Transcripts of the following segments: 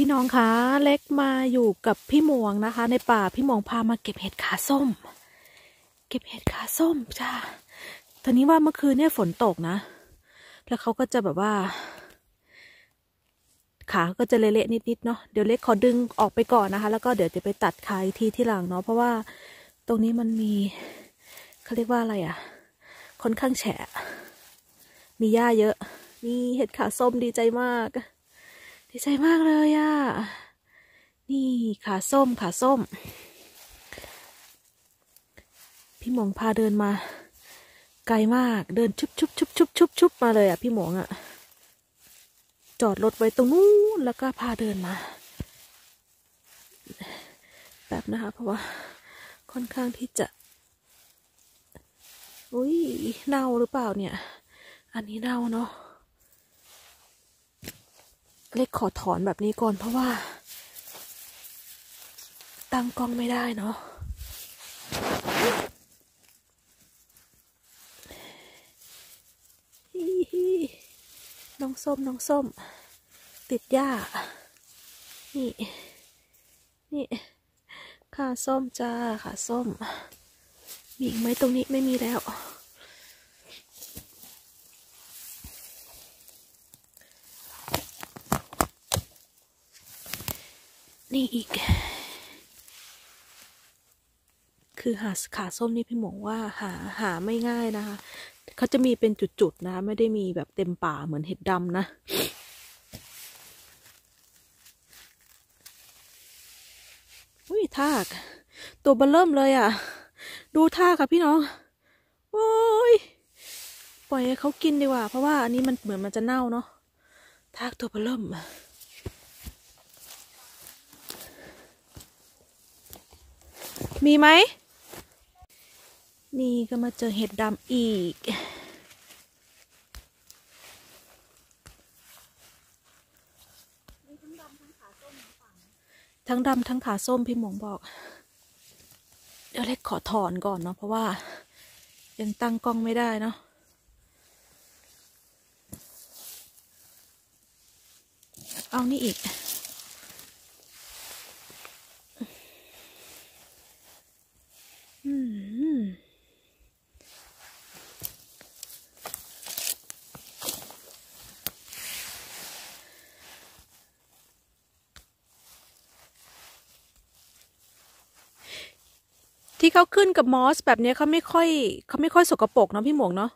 พี่น้องคะเล็กมาอยู่กับพี่หมวงนะคะ ในป่าพี่หมวงพามาเก็บเห็ดขาส้ม เก็บเห็ดขาส้มจ้าตอนนี้ว่าเมื่อคืนเนี่ยฝนตกนะ แล้วเขาก็จะแบบว่า ขาก็จะเละๆนิดๆเนาะเดี๋ยวเล็กขอดึงออกไปก่อนนะคะ แล้วก็เดี๋ยวจะไปตัดขายทีที่หลังเนาะเพราะว่าตรงนี้มันมีเขาเรียกว่าอะไรอะ่ะ ค่อนข้างแฉะ มีหญ้าเยอะ นี่เห็ดขาส้มดีใจมาก ดีใจมากเลยอะ่ะ นี่ขาส้มขาส้ม พี่หมงพาเดินมา ไกลมากเดินชุบชุบชุบชุบชุบชุบมาเลยอะ่ะ พี่หมงอะ่ะ จอดรถไว้ตรงนู้นแล้วก็พาเดินมาแบบนะคะเพราะว่าค่อนข้างที่จะอุ้ยเน่าหรือเปล่าเนี่ย อันนี้เน่าเนาะ เล็กขอถอนแบบนี้ก่อนเพราะว่า ตั้งกล้องไม่ได้เนาะน้องส้มน้องส้ม ติดหญ้า นี่ นี่ขาส้มจ้าขาส้ม มีอีกไหมตรงนี้ไม่มีแล้ว นี่อีก คือหาขาส้มนี่พี่หมงว่าหาหาไม่ง่ายนะคะเขาจะมีเป็นจุดๆนะคะไม่ได้มีแบบเต็มป่าเหมือนเห็ดดำนะอุ้ยทาก ตัวเบลเริ่มเลยอะ ดูทากค่ะพี่น้อง โอ้ย ปล่อยให้เขากินดีกว่า เพราะว่าอันนี้มันเหมือนมันจะเน่าเนาะทากตัวเบลเริ่ม มีไหม นี่ก็มาเจอเห็ดดำอีก ทั้งดำทั้งขาส้มพี่หมงบอก เดี๋ยวเล็กขอถอนก่อนเนาะเพราะว่า ยังตั้งกล้องไม่ได้เนาะเอานี่อีก อืม ที่เขาขึ้นกับมอสแบบนี้เขาไม่ค่อยเขาไม่ค่อยสกปรกเนาะพี่หมวงเนาะ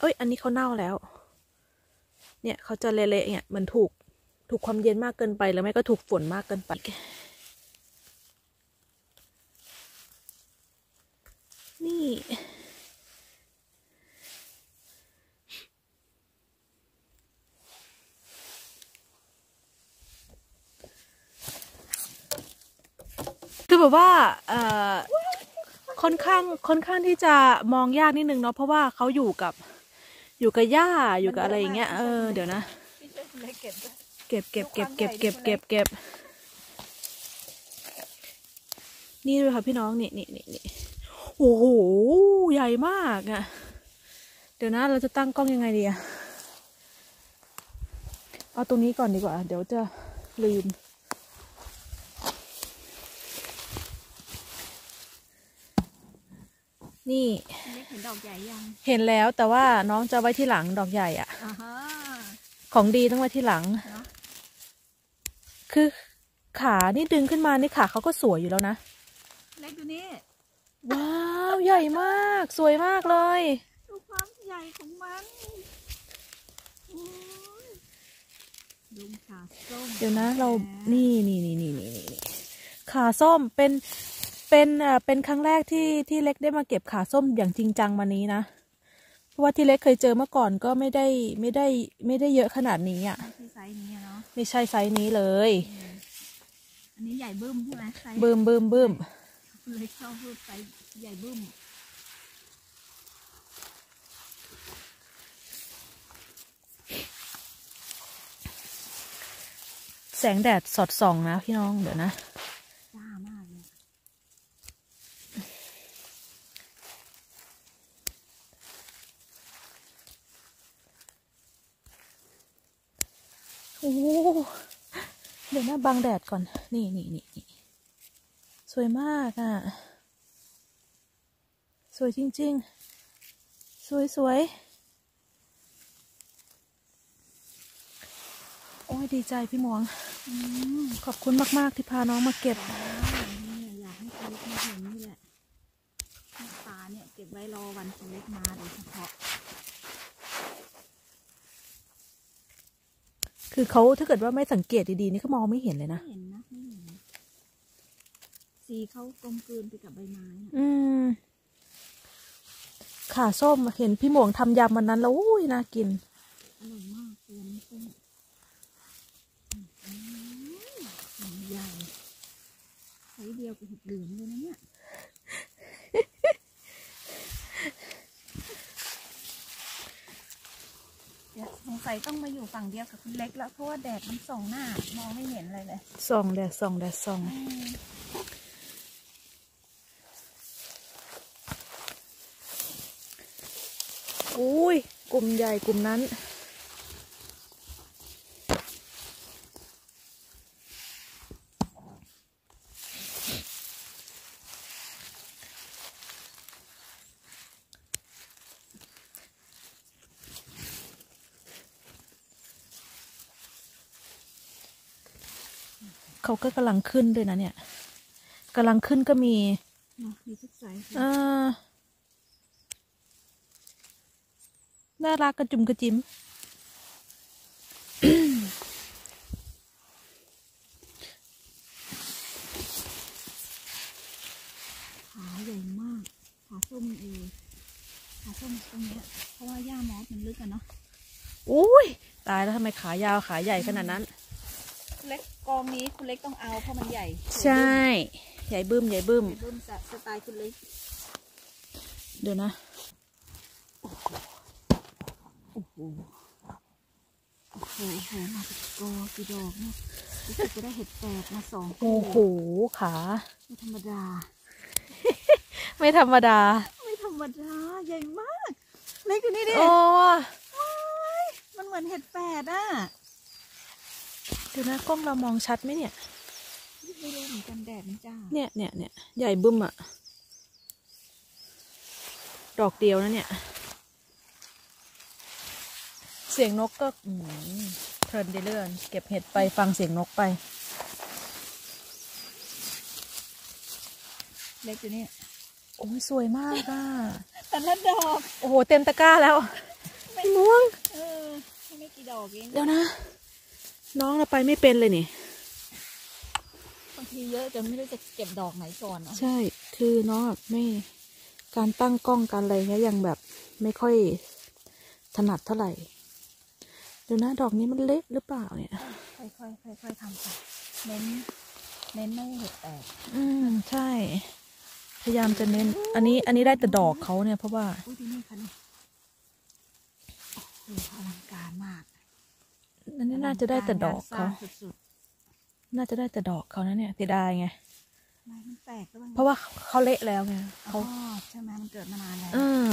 เอ้ย อันนี้เขาเน่าแล้ว เนี่ยเขาจะเละๆเนี่ยเหมือนถูกถูกความเย็นมากเกินไป แล้วไม่ก็ถูกฝนมากเกินไป นี่ คือ แบบว่าเอ่อค่อนข้างค่อนข้างที่จะมองยากนิดนึงเนาะเพราะว่าเขาอยู่กับอยู่กับหญ้าอยู่กับอะไรอย่างเงี้ยเออเดี๋ยวนะ เก็บเก็บเก็บเก็บเก็บเก็บเก็บนี่ด้วยค่ะพี่น้องนี่นี่นี่นี่โอ้โหใหญ่มากอะเดี๋ยวนะเราจะตั้งกล้องยังไงดีอะเอาตรงนี้ก่อนดีกว่า เดี๋ยวจะลืม นี่เห็นดอกใหญ่ยัง เห็นแล้วแต่ว่าน้องจะไว้ที่หลังดอกใหญ่อะอ่าฮะของดีต้องไว้ที่หลังเนอะคือขานี่ดึงขึ้นมานี่ขาเขาก็สวยอยู่แล้วนะ เล็กดูนี่ว้าวใหญ่มาก สวยมากเลย ดูความใหญ่ของมันโอ้ยดูขาส้ม เดี๋ยวนะ เราแหมนี่นี่นี่นี่นี่นี่ขาส้มเป็น เป็นเอ่อเป็นครั้งแรกที่ที่เล็กได้มาเก็บขาส้มอย่างจริงจังมานี้นะ เพราะว่าที่เล็กเคยเจอเมื่อก่อนก็ไม่ได้ไม่ได้ไม่ได้เยอะขนาดนี้อะไม่ใช่ไซส์นี้อะเนาะไม่ใช่ไซส์นี้เลย อันนี้ใหญ่บึ้มใช่ไหมไซส์บึมบึมบึมเล็กชอบพูดไซส์ใหญ่บึ้มแสงแดดสอดส่องนะพี่น้องเดี๋ยวนะ จ้ามากเลย น อ้เดี๋ยวหนะบังแดดก่อน นี่นี่นี่นี่สวยมากอะ สวยจริง ๆ สวยสวยโอ้ยดีใจพี่หมวงอขอบคุณมาก ๆ ที่พาน้องมาเก็บนี่อยากให้คุณเล็กมาเห็นนี่แหละหน้าตาเนี่ยเก็บไว้รอวันคุณเล็กมาโดยเฉพาะ คือเขาถ้าเกิดว่าไม่สังเกตดีๆนี่เขามองไม่เห็นเลยนะ ไม่เห็นนะไม่เห็นสีเขากลมกลืนไปกับใบไม้อะอืมขาส้มเห็นพี่หมวงทำยำวันนั้นแล้วอุ้ยน่ากิน อร่อยมากตัวนี้ส้มอืมหอมใหญ่ใช้เดียวกับเห็ดเหลืองเลยนะเนี่ย เดี๋ยว สงสัยต้องมาอยู่ฝั่งเดียวกับคุณเล็กแล้วเพราะว่าแดดมันส่องหน้ามองไม่เห็นอะไรเลยส่องแดดส่องแดดส่องอุ้ยกลุ่มใหญ่กลุ่มนั้น เขาก็กำลังขึ้นด้วยนะเนี่ยกำลังขึ้นก็มีเนาะมีทุกสายพันธุ์อ่าน่ารักกระจุมกระจิมขาใหญ่มากขาส้มเองขาส้มตรงเนี้ยเพราะว่าหญ้ามอสมันลึกอะเนาะอุ้ยตายแล้วทำไมขายาวขาใหญ่ขนาดนั้นคุณเล็ กกองนี้คุณเล็กต้องเอาเพราะมันใหญ่ ใช่ ใหญ่บึ้มใหญ่บึ้มเบิ้มสไตล์คุณเล็ก เดี๋ยวนะโอ้โหโอ้โหโอ้โหมาเป็นกอกี่ดอกเนี่ยรู้สึกจะได้เห็ดแตกมาสองโอ้โหขาไม่ธรรมดา ไม่ธรรมดา ไม่ธรรมดาใหญ่มาก เล็กอยู่นี่ดิโอ้ว้ายมันเหมือนเห็ดแฝดอะเดี๋ยวนะกล้องเรามองชัดไหมเนี่ย ไม่รู้เหมือนกันแดดมันจ้า เนี่ยเนี่ยเนี่ยใหญ่บึ้มอะดอกเดียวนะเนี่ย เสียงนกก็อืมเพลินไปเรื่อยเก็บเห็ดไปฟังเสียงนกไป เล็กอยู่นี่ โอ้ยสวยมากอะแต่ละดอก โอ้โห เต็มตะกร้าแล้วพี่ม่วง เออ ไม่กี่ดอกเอง เดี๋ยวนะ น้องเราไปไม่เป็นเลยนี่บางทีเยอะจนไม่รู้จะเก็บดอกไหนก่อนเนาะใช่ คือน้องแบบไม่การตั้งกล้องการอะไรเงี้ยยังแบบไม่ค่อยถนัดเท่าไหร่เดี๋ยวนะดอกนี้มันเล็กหรือเปล่าเนี่ย ค่อยๆค่อยๆทำไปเน้น เน้นไม่ให้เห็ดแตกอืมใช่ พยายามจะเน้น อันนี้อันนี้ได้แต่ดอกเขาเนี่ยเพราะว่าอุ้ยดูนี่ค่ะนี่โอ้โหอลังการมากอั นนี้น่าจะได้แต่ดอกเขางนสร้งสุดน่าจะได้แต่ดอกเขานะเนี่ยเสียดายไงๆไม่มันแตกแล้วมันเพราะว่าเขาเละแล้วไงอ๋เขาอใช่ไหมมันเกิดมานานแล้วอืม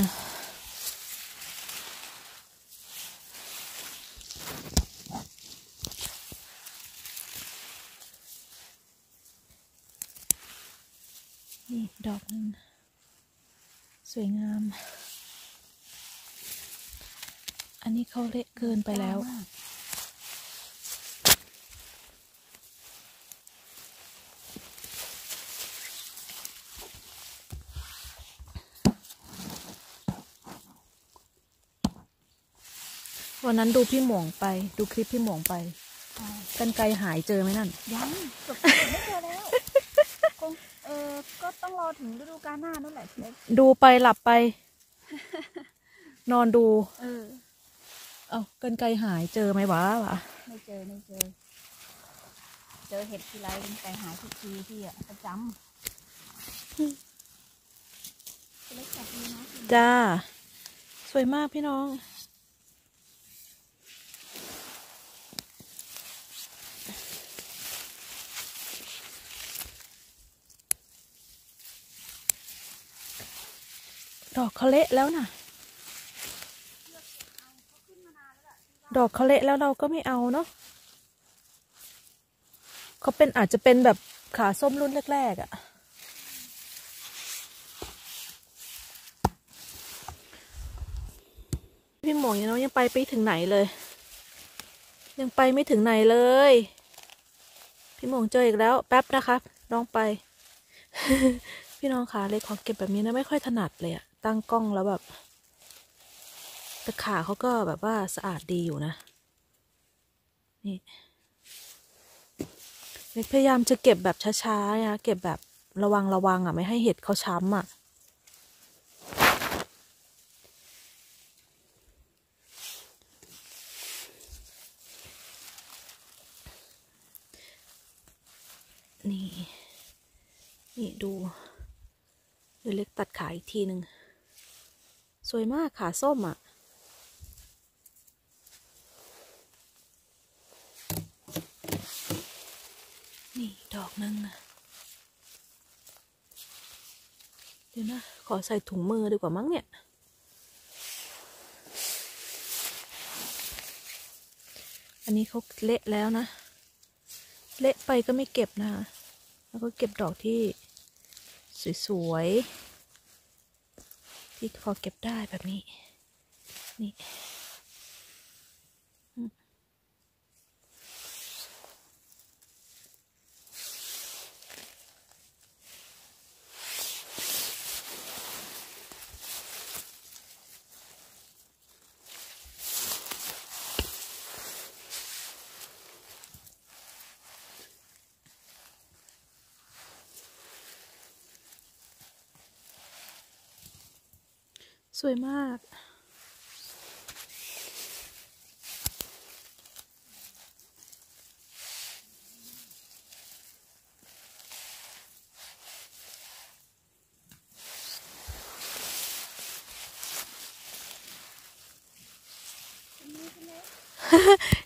นี่ดอกหนึงสวยงาม อันนี้เขาเละเกินไปแล้ว วันนั้นดูพี่หมวงไป ดูคลิปพี่หมวงไปอ่ากันไกลหายเจอไหมนั่น ยังจบไม่เจอแล้วคงเออก็ต้องรอถึงฤดูกาลหน้านั่นแหละเล็กดูไปหลับไป นอนดู เออ เอากันไกลหายเจอไหมวะวะไม่เจอไม่เจอ เจอเห็ดทีไรเป็นไก่หายทุกทีที่อะประจำเล็กจับดีนะจ้า สวยมากพี่น้อง ดอกเขาเละแล้วน่ะ ดอกเขาเละแล้วเราก็ไม่เอาเนาะเขาเป็นอาจจะเป็นแบบขาส้มรุ่นแรกๆอะ่ะ พี่หมงยังน้อยยังไปไปถึงไหนเลย ยังไปไม่ถึงไหนเลย พี่หมงเจออีกแล้วแป๊บนะคะน้องไป พี่น้องขาเลยขอเก็บแบบนี้นะไม่ค่อยถนัดเลยอะ ตั้งกล้องแล้วแบบต่ขาเขาก็แบบว่าสะอาดดีอยู่นะ นี่เล็กพยายามจะเก็บแบบช้าๆนะเก็บแบบระวังระวังอะ ไม่ให้เห็ดเขาช้ำอะ นี่ นี่ดูเดี๋ยวเล็กตัดขาอีกทีหนึ่ง สวยมากขาส้มอะ นี่ดอกนึงนะเดี๋ยวนะ ขอใส่ถุงมือดีกว่ามั้งเนี่ย อันนี้เขาเละแล้วนะ เละไปก็ไม่เก็บนะคะ แล้วก็เก็บดอกที่สวยๆ ที่พอเก็บได้แบบนี้ นี่ วยมาก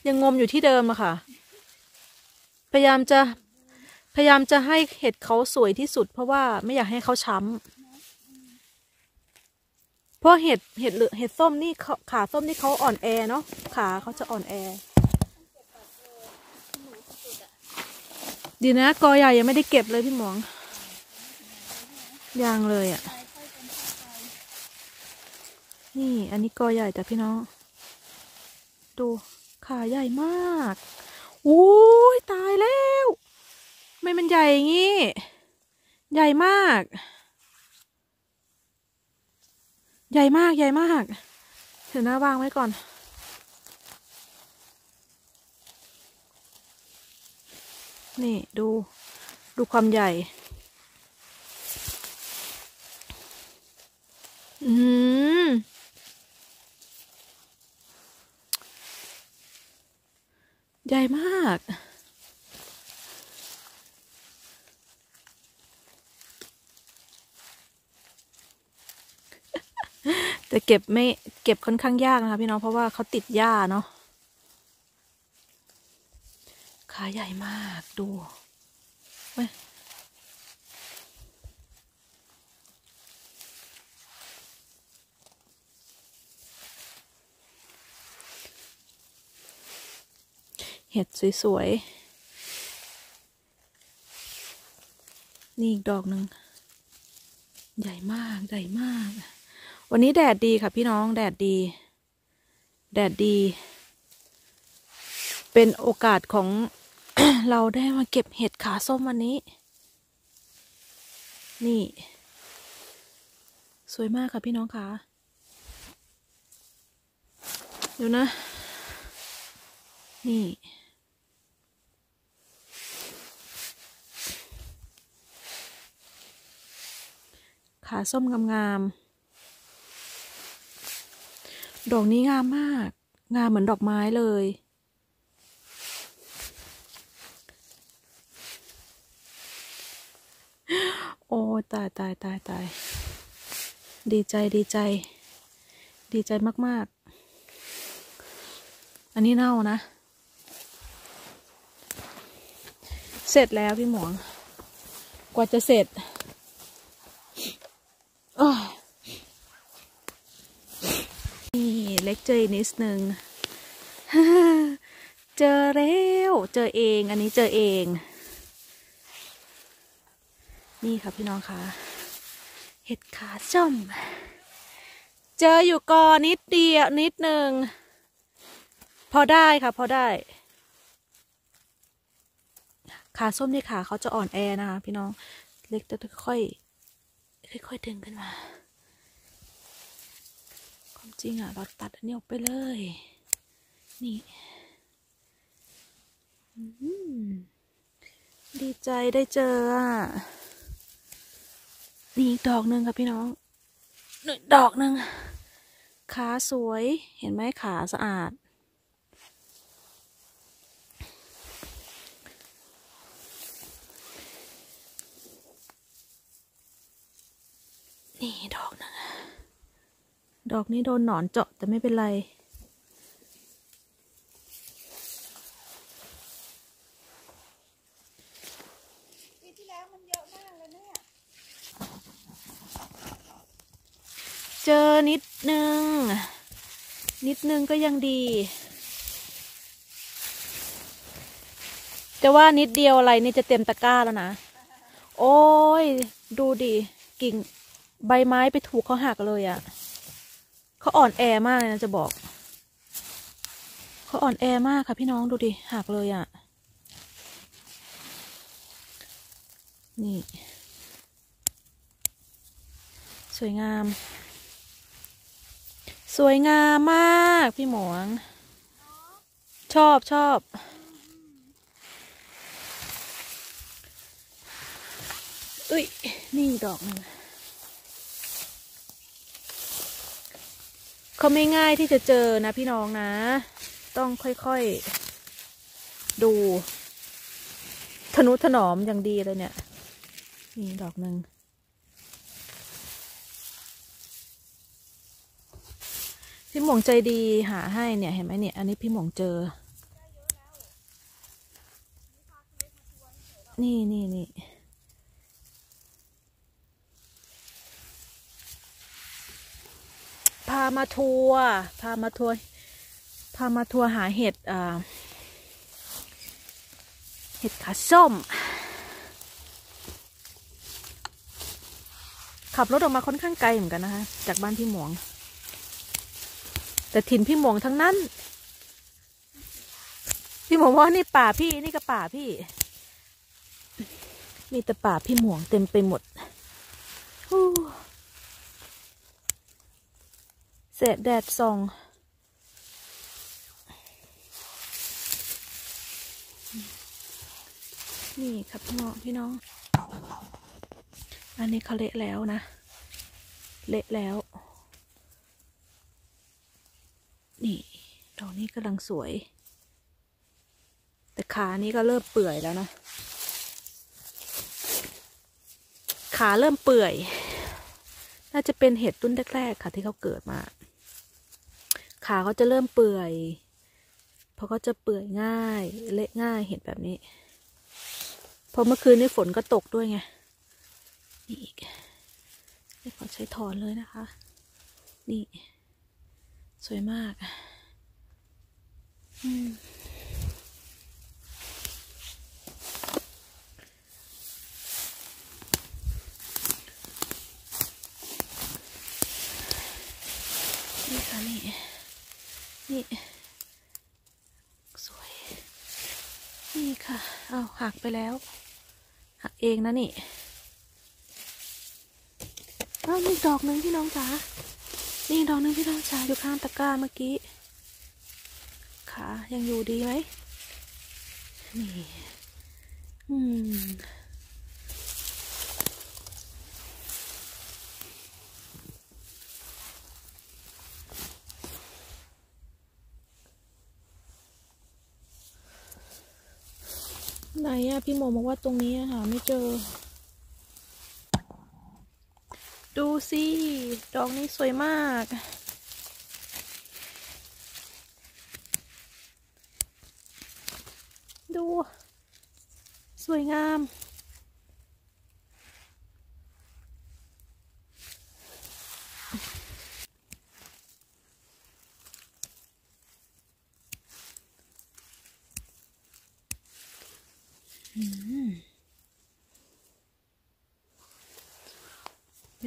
ยังงมอยู่ที่เดิมอะค่ะ พยายามจะพยายามจะให้เห็ดเขาสวยที่สุด เพราะว่าไม่อยากให้เขาช้ำ พราะเห็ดเห็ดเหลือเห็ดส้มนี่เขาขาส้มนี่เขาอ่อนแอเนาะขาเขาจะอ่อนแอ ดีนะกอใหญ่ยังไม่ได้เก็บเลยพี่หมองยังเลยอะ่ะ นี่อันนี้กอใหญ่แต่พี่น้อง ดูขาใหญ่มากอุ้ยตายแล้ว ไม่มันใหญ่อย่างงี้ ใหญ่มาก ใหญ่มากใหญ่มากเดี๋ยวนะวางไว้ก่อน นี่ดูดูความใหญ่ อืมใหญ่มาก แต่เก็บไม่เก็บค่อนข้างยากนะคะพี่น้องเพราะว่าเขาติดหญ้าเนาะขาใหญ่มากดูเว้ยเห็ดสวยๆ นี่อีกดอกหนึ่ง ใหญ่มาก ใหญ่มาก วันนี้แดดดีค่ะพี่น้องแดดดี แดดดี เป็นโอกาสของเราได้มาเก็บเห็ดขาส้มวันนี้ นี่ สวยมากค่ะพี่น้องคะเดี๋ยวนะ นี่ขาส้มงามๆ ดอกนี้งามมาก งามเหมือนดอกไม้เลย โอ้ตายตายตายตาย ดีใจดีใจ ดีใจมาก ๆ อันนี้เน่านะ เสร็จแล้วพี่หมวง กว่าจะเสร็จโอ้ยนี่ เล็กเจออีกนิดนึงเจอแล้วเจอเอง อันนี้เจอเอง นี่ค่ะพี่น้องค่ะเห็ดขาส้มเจออยู่กอนิดเดียวนิดหนึ่งพอได้ค่ะ พอได้ ขาส้มนี่ขาเขาจะอ่อนแอนะคะพี่น้อง เล็กจะค่อยค่อยๆดึงขึ้นมา จริงอะ เราตัดอันนี้ออกไปเลย นี่ดีใจได้เจออะนี่อีกดอกหนึ่งค่ะพี่น้องหนึ่งดอกหนึ่งขาสวยเห็นไหมขาสะอาด นี่ดอกหนึง ดอกนี้โดนหนอนเจาะแต่ไม่เป็นไร ปีที่แล้วมันเยอะมากเลยเนี่ย เจอนิดนึง นิดนึงก็ยังดี จะว่านิดเดียวอะไรนี่จะเต็มตะกร้าแล้วนะ โอ้ย ดูดิ กิ่งใบไม้ไปถูกเขาหักเลยอะ่ะ เขาอ่อนแอมากเลยนะจะบอก เขาอ่อนแอมากค่ะพี่น้องดูดิหักเลยอะ่ะ นี่ สวยงาม สวยงามมากพี่หมวง ชอบชอบเอ้ย นี่ดอกหนึ่ง เขาไม่ง่ายที่จะเจอนะพี่น้องนะ ต้องค่อยๆ ดูทนุถนอมอย่างดีเลยเนี่ย นี่ดอกหนึ่งพี่หมวงใจดีหาให้เนี่ยเห็นไหมเนี่ย อันนี้พี่หมวงเจอ นี่นี่นี่ พามาทัวร์พามาทัวร์พามาทัวร์หาเห็ดเห็ดขาส้ม ขับรถออกมาค่อนข้างไกลเหมือนกันนะคะ จากบ้านพี่หมวง แต่ถิ่นพี่หมวงทั้งนั้น พี่หมวงว่านี่ป่าพี่นี่ก็ป่าพี่ มีแต่ป่าพี่หมวงเต็มไปหมด แสดแดดส่องนี่ครับพี่น้องพี่น้อง อันนี้เขาเละแล้วนะ เละแล้ว นี่ดอกนี้กำลังสวย แต่ขานี้ก็เริ่มเปื่อยแล้วนะ ขาเริ่มเปื่อย น่าจะเป็นเห็ดรุ่นแรกๆค่ะที่เขาเกิดมา ขาเขาจะเริ่มเปื่อย เพราะเขาจะเปื่อยง่าย เละง่ายเห็ดแบบนี้เพราะเมื่อคืนนี้ฝนก็ตกด้วยไง นี่อีกนี่ขอใช้ถอนเลยนะคะ นี่ สวยมากอืมนี่ค่ะนี่ นี่ สวย นี่ค่ะ เอาหักไปแล้ว หักเองนะนี่เอานี่ดอกหนึ่งพี่น้องจ๋านี่ดอกหนึ่งพี่น้องจ๋าอยู่ข้างตะกร้าเมื่อกี้ ขายังอยู่ดีไหมนี่ อืม ไหนอะ พี่โมบอกว่าตรงนี้อะหาไม่เจอ ดูสิดอกนี้สวยมาก ดู สวยงาม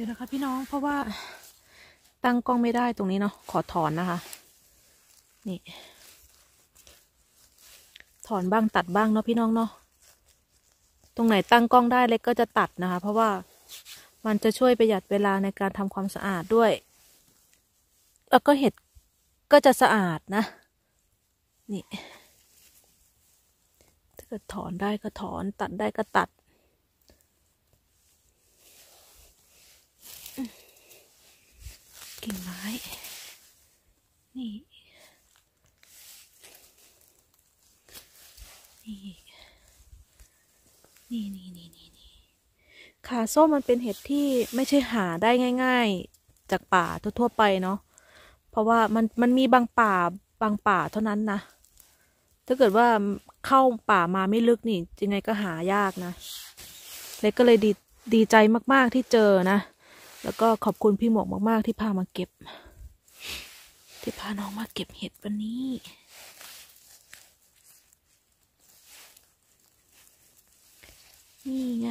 ดี๋ยวนะคะพี่น้องเพราะว่าตั้งกล้องไม่ได้ตรงนี้เนาะขอถอนนะคะ นี่ ถอนบ้างตัดบ้างเนาะพี่น้องเนาะตรงไหนตั้งกล้องได้เล็กก็จะตัดนะคะ เพราะว่ามันจะช่วยประหยัดเวลาในการทำความสะอาดด้วย แล้วก็เห็ดก็จะสะอาดนะ นี่ ถ้าเกิดถอนได้ก็ถอนตัดได้ก็ตัด กิ่งไม้ นี่ นี่ นี่นี่นี่นี่นี่ขาส้มมันเป็นเห็ดที่ไม่ใช่หาได้ง่าย ๆ จากป่าทั่วๆไปเนาะเพราะว่ามันมันมีบางป่าบางป่าเท่านั้นนะถ้าเกิดว่าเข้าป่ามาไม่ลึกนี่ยังไงก็หายากนะเล็กก็เลยดีดีใจมากๆที่เจอนะ แล้วก็ขอบคุณพี่หมวกมาก ๆ ที่พามาเก็บ ที่พาน้องมาเก็บเห็ดวันนี้ นี่ไง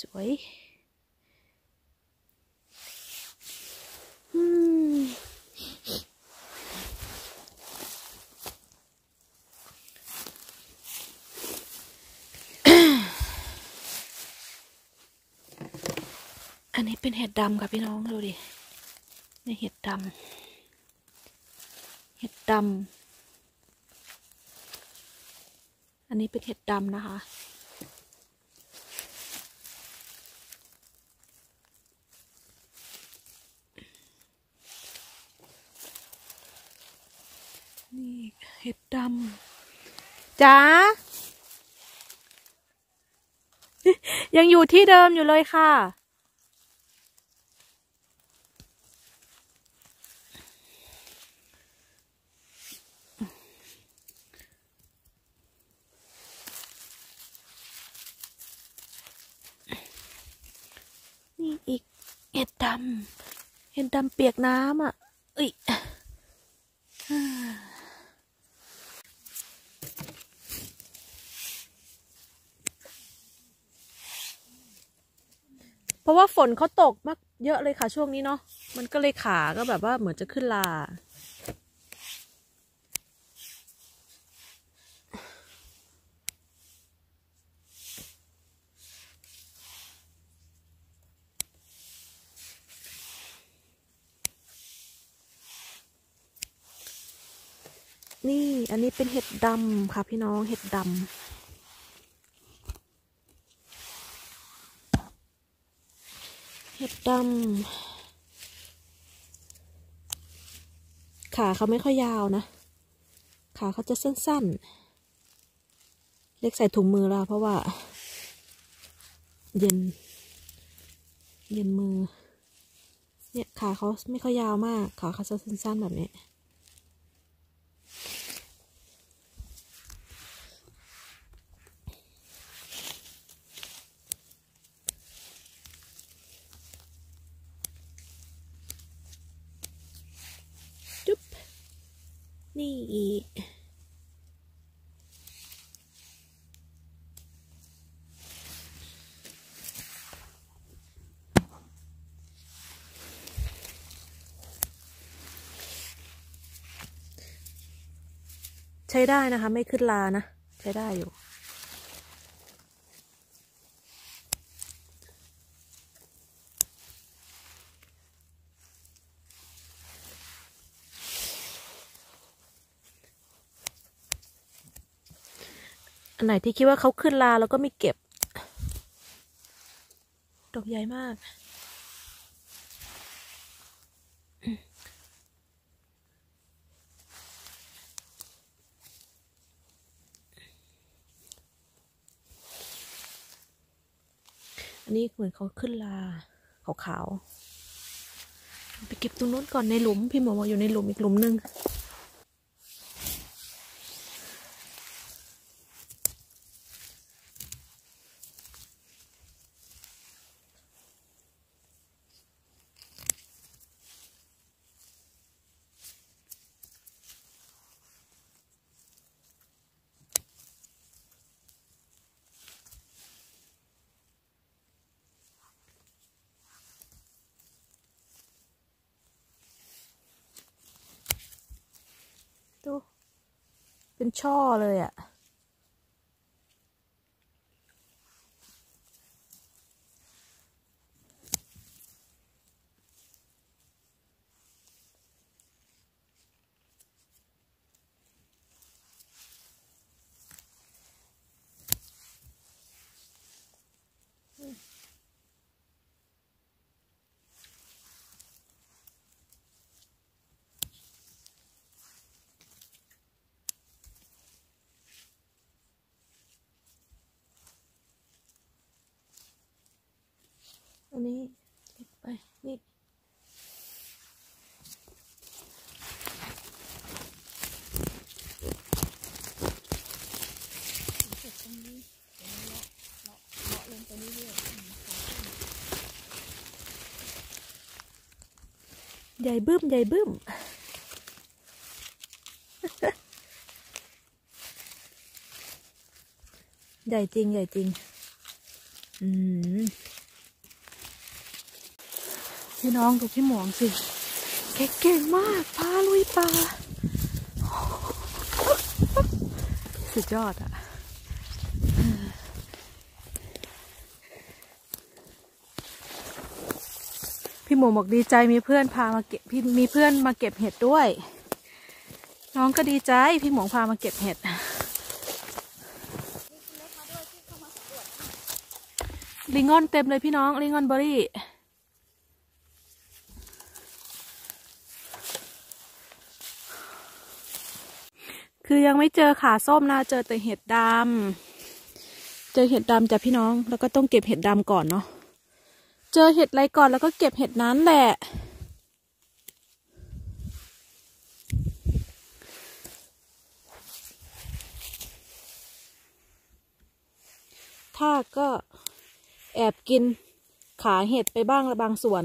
สวยอืมอันนี้เป็นเห็ดดำค่ะพี่น้องดูดินี่เห็ดดำเห็ดดำ อันนี้เป็นเห็ดดำนะคะ นี่เห็ดดำจ๋ายังอยู่ที่เดิมอยู่เลยค่ะ นี่อีกเห็ดดำ เห็ ดำเปียกน้ำอะเอ้ยเพราะว่าฝนเขาตกมากเยอะเลยค่ะช่วงนี้เนาะมันก็เลยขาก็แบบว่าเหมือนจะขึ้นลา นี่อันนี้เป็นเห็ดดำค่ะพี่น้องเห็ดดำเห็ดดำขาเขาไม่ค่อยยาวนะ ขาเขาจะสั้นๆ เล็กใส่ถุงมือแล้วเพราะว่า เย็น เย็นมือ เนี่ยขาเขาไม่ค่อยยาวมาก ขาเขาจะสั้นๆแบบนี้ จุ๊บ นี่อีก ใช้ ได้นะคะ ไม่ขึ้นลานะ ใช้ได้อยู่อันไหนที่คิดว่าเขาขึ้นลาแล้วก็ไม่เก็บ ดอกใหญ่มาก อันนี้เหมือนเขาขึ้นลาขาวๆไปเก็บตรงนู้นก่อนในหลุม พี่หมอบอกอยู่ในหลุมอีกหลุมหนึ่ง ช่อเลยอะ่ะ อันนี้เก็บไปนี่เสร็จตรงนี้เดี๋ยวเราเลาะเลาะเลาะลงไปเรื่อยๆอืมขอขึ้นใหญ่บึ้มใหญ่บึ้มใหญ่จริงใหญ่จริง อืม พี่น้องดูพี่หมวงสิแกเก่งมากพาลุยป่าสุดยอดอะพี่หมูบอกดีใจมีเพื่อนพามาเก็บพี่มีเพื่อนมาเก็บเห็ดด้วย น้องก็ดีใจพี่หมูพามาเก็บเห็ดลิงออนเต็มเลยพี่น้องลิงอนเบอรี่ ยังไม่เจอขาส้มนะเจอแต่เห็ดดำเจอเห็ดดำจ้ะพี่น้อง แล้วก็ต้องเก็บเห็ดดำก่อนเนาะเจอเห็ดอะไรก่อนแล้วก็เก็บเห็ดนั้นแหละ ถ้าก็แอบกินขาเห็ดไปบ้างละบางส่วน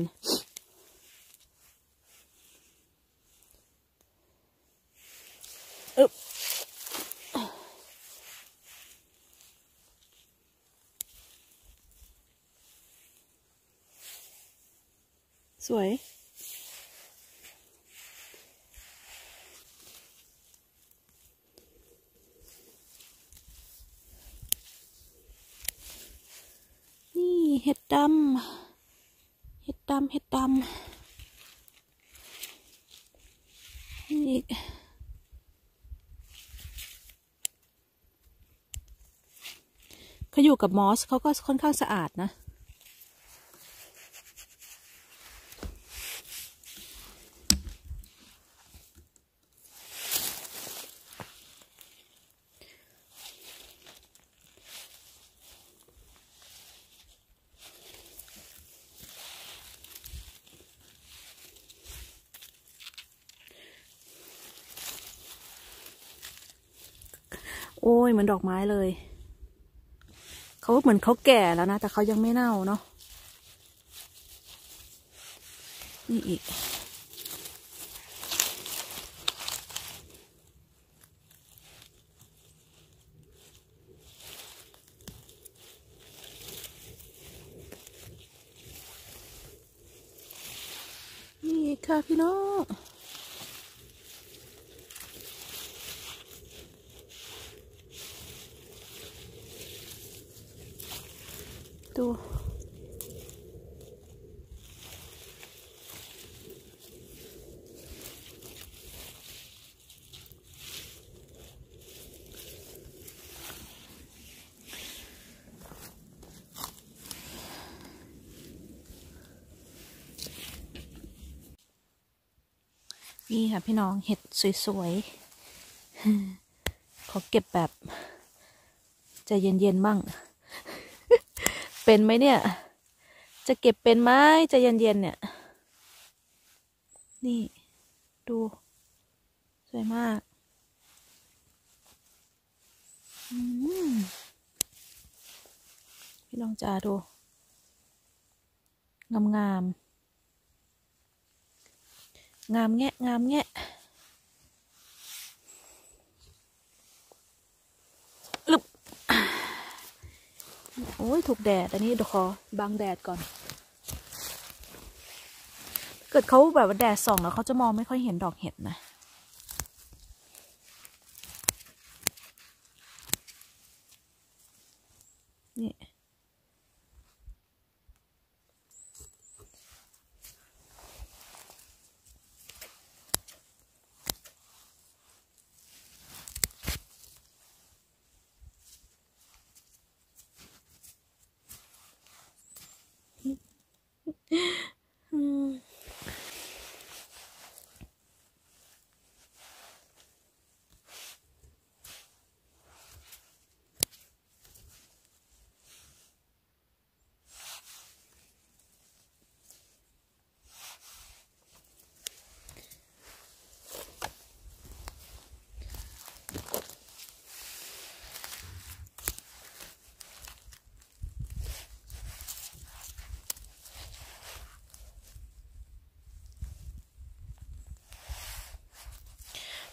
สวย นี่เห็ดดำ เห็ดดำ เห็ดดำ นี่อีกเขาอยู่กับมอสเขาก็ค่อนข้างสะอาดนะ โอ้ยเหมือนดอกไม้เลย เขาเหมือนเขาแก่แล้วนะ แต่เขายังไม่เน่าเนาะ นี่อีก นี่ค่ะพี่น้อง ดู นี่ค่ะพี่น้องเห็ดสวยๆ ขอเก็บแบบใจเย็นๆบ้าง เป็นไหมเนี่ย จะเก็บเป็นไหมจะเย็นๆเนี่ย นี่ดู สวยมากพี่ลองจาดู งามงาม งามแงะงามแงะลึบโอ้ยถูกแดด อันนี้เดี๋ยวขอบังแดดก่อน เกิดเขาแบบว่าแดดส่องแล้วเขาจะมองไม่ค่อยเห็นดอกเห็ดนะ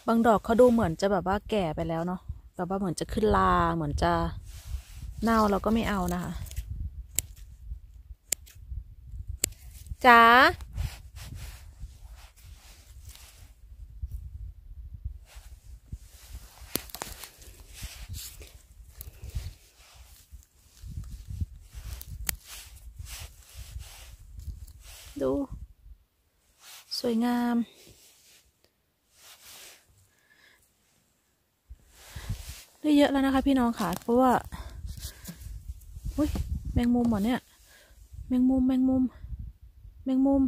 บางดอกเขาดูเหมือนจะแบบว่าแก่ไปแล้วเนาะแบบว่าเหมือนจะขึ้นลาเหมือนจะเน่าเราก็ไม่เอานะคะจ๋าดู สวยงาม ได้เยอะแล้วนะคะพี่น้องค่ะ เพราะว่าอุ้ยแมงมุมหมอเนี่ย แมงมุมแมงมุม แมงมุม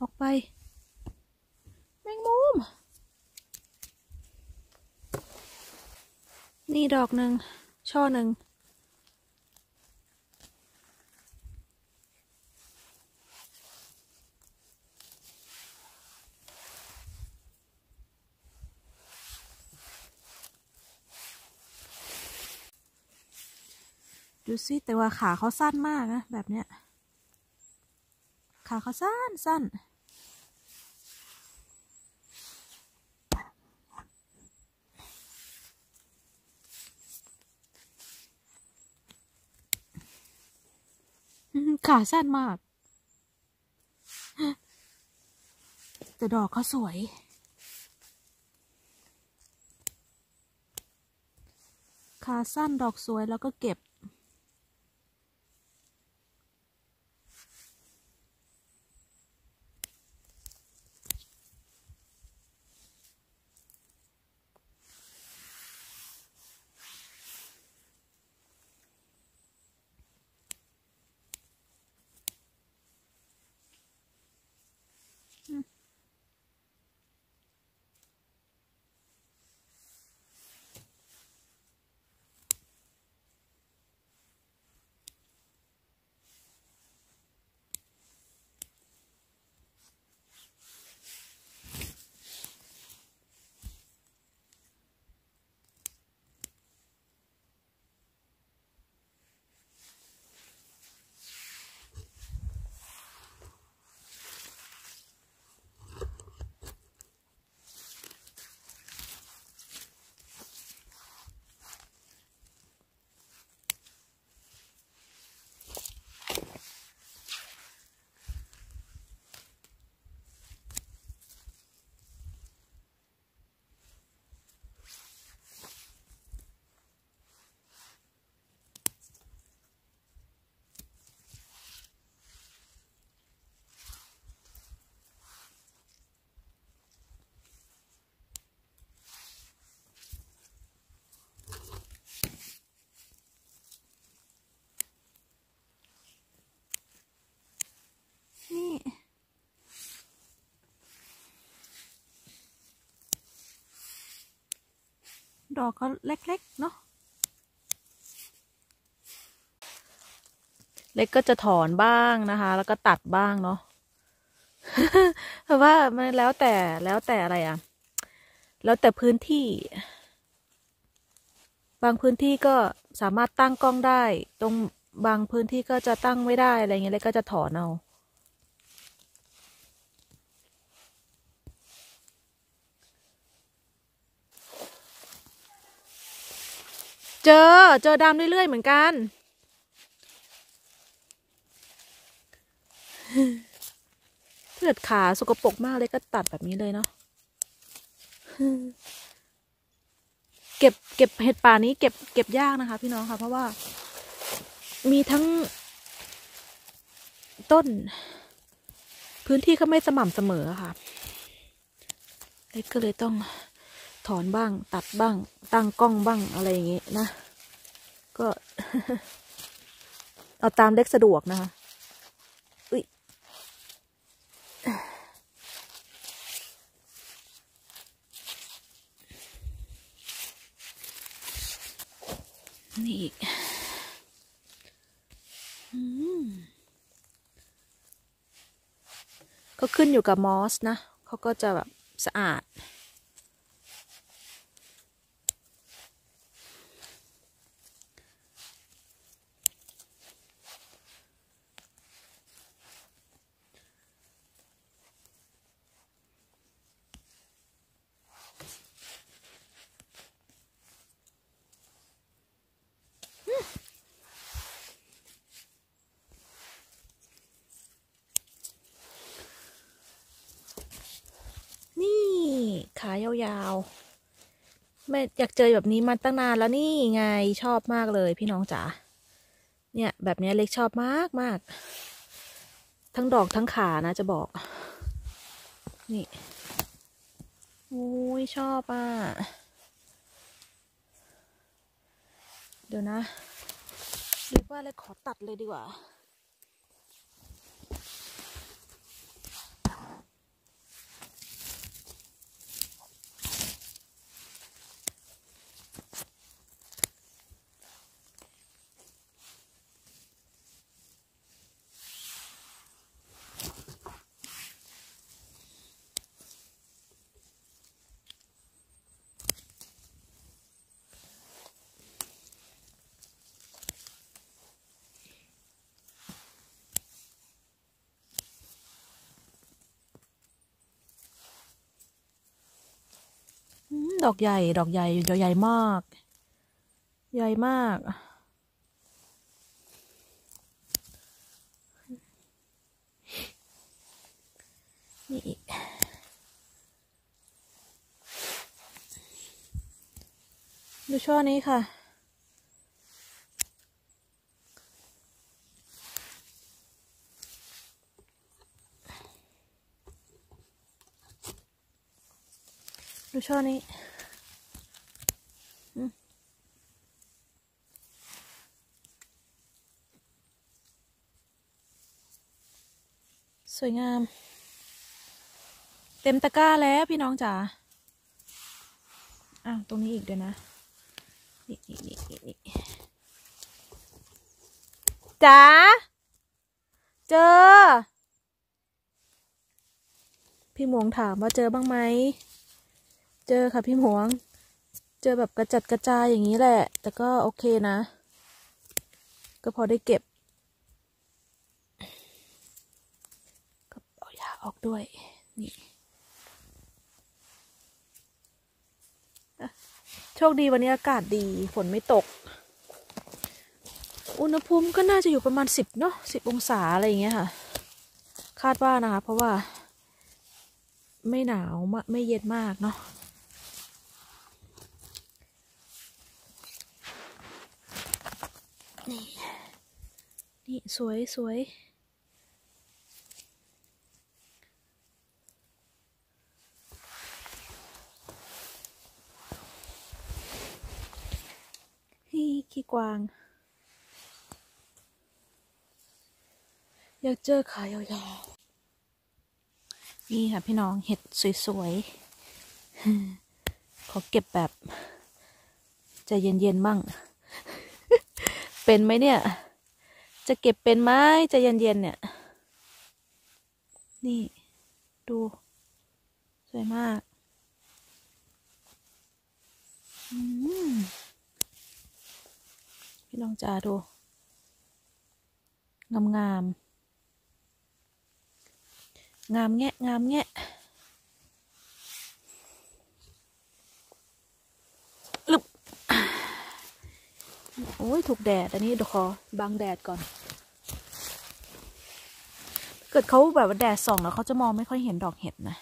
ออกไป แมงมุม นี่ดอกหนึ่งช่อหนึ่ง ดูสิแต่ว่าขาเขาสั้นมากนะแบบเนี้ย ขาเขาสั้นสั้นขาสั้นมาก แต่ดอกเขาสวย ขาสั้นดอกสวยแล้วก็เก็บ ดอกก็เล็กๆเนาะเล็กก็จะถอนบ้างนะคะ แล้วก็ตัดบ้างเนาะเพราะว่ามันแล้วแต่แล้วแต่อะไรอะแล้วแต่พื้นที่ บางพื้นที่ก็สามารถตั้งกล้องได้ ตรงบางพื้นที่ก็จะตั้งไม่ได้อะไรเงี้ยเลยก็จะถอนเอา เจอ เจอดำเรื่อยๆเหมือนกันเกิดขาสกปรกมากเลยก็ตัดแบบนี้เลยเนาะ เก็บเก็บเห็ดป่านี้เก็บเก็บยากนะคะ พี่น้องค่ะ เพราะว่า มีทั้ง ต้น พื้นที่ก็ไม่สม่ำเสมอค่ะเล็กก็เลยต้อง ถอนบ้าง ตัดบ้าง ตั้งกล้องบ้างอะไรอย่างเงี้ยนะ ก็ เอาตามเล็กสะดวกนะคะอุ้ยนี่อีกก็ขึ้นอยู่กับมอสนะ เขาก็จะแบบสะอาด น ยาวๆไม่ อยากเจอแบบนี้มาตั้งนานแล้วนี่ไงชอบมากเลยพี่น้องจ๋าเนี่ยแบบนี้เล็กชอบมากมากทั้งดอกทั้งขานะจะบอก นี่โอ้ยชอบอะ เดี๋ยวนะเรียกว่าเลยขอตัดเลยดีกว่า ดอกใหญ่ ดอกใหญ่ ดอกใหญ่มาก ใหญ่มาก นี่อีกดูช่อนี้ค่ะ ดูช่อนี้สวยงาม เต็มตะกร้าแล้วพี่น้องจ๋า อ้าว ตรงนี้อีกเดี๋ยวนะ นี่นี่นี่นี่นี่จ๋า เจอ พี่หมวงถามว่าเจอบ้างไหม เจอค่ะพี่หมวง เจอแบบกระจัดกระจายอย่างนี้แหละ แต่ก็โอเคนะ ก็พอได้เก็บก็เอายาออกด้วย นี่โชคดีวันนี้อากาศดีฝนไม่ตก อุณหภูมิก็น่าจะอยู่ประมาณสิบเนาะสิบองศาอะไรอย่างเงี้ยค่ะ คาดว่านะคะ เพราะว่า ไม่หนาวมากไม่เย็นมากเนาะ นี่ นี่สวยสวยฮี่ขี้กวาง อยากเจอขายาวๆ นี่ค่ะพี่น้องเห็ดสวยๆ ขอเก็บแบบ ใจเย็นๆบ้าง เป็นไหมเนี่ย จะเก็บเป็นไหมจะเย็นๆเนี่ย นี่ ดู สวยมากพี่น้องจ๋าดู งามงามๆงามแงะงามแงะ โอ้ยถูกแดด อันนี้เดี๋ยวขอบังแดดก่อน เกิดเขาแบบว่าแดดส่องแล้วเขาจะมองไม่ค่อยเห็นดอกเห็ดนะ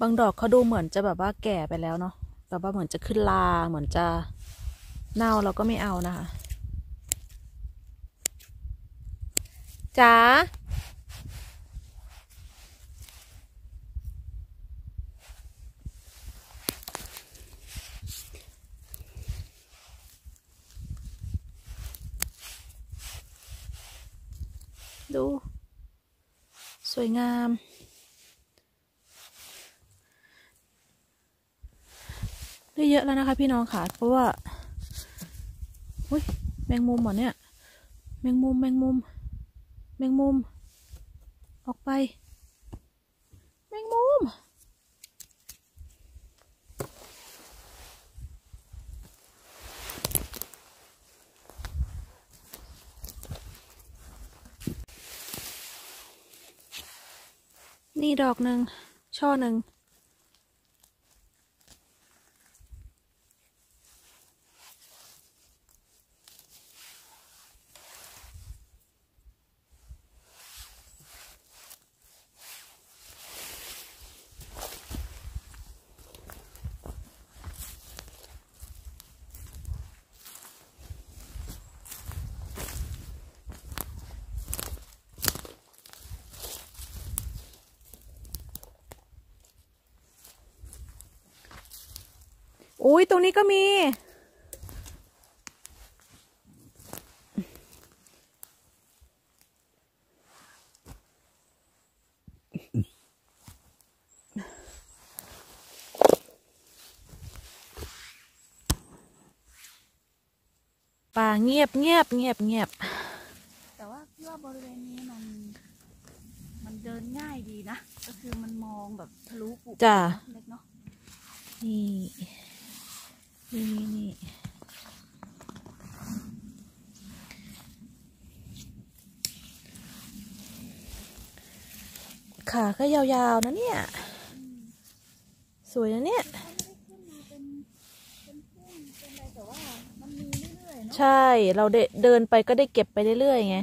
บางดอกเขาดูเหมือนจะแบบว่าแก่ไปแล้วเนาะแบบว่าเหมือนจะขึ้นลาเหมือนจะเน่าเราก็ไม่เอานะคะจ๋าดู สวยงาม ได้เยอะแล้วนะคะ พี่น้องค่ะ เพราะว่าอุ้ยแมงมุมเหรอเนี่ย แมงมุมแมงมุม แมงมุม ออกไป แมงมุม นี่ดอกหนึ่งช่อหนึ่ง อุ้ยตรงนี้ก็มี ป่าเงียบเงียบเงียบเงียบ แต่ว่าพี่ว่าบริเวณนี้มัน มันเดินง่ายดีนะ ก็คือมันมองแบบทะลุปุจ้ะ เล็กเนาะ นี่นี่นี่นี่ขา ก็ยาวๆนะเนี่ย สวยนะเนี่ยเขาไม่ได้ขึ้นมาเป็นเป็นพุ่งเป็นอะไรแต่ว่ามันมีเรื่อยๆเนาะใช่ เราเดเดินไปก็ได้เก็บไปเรื่อยๆไง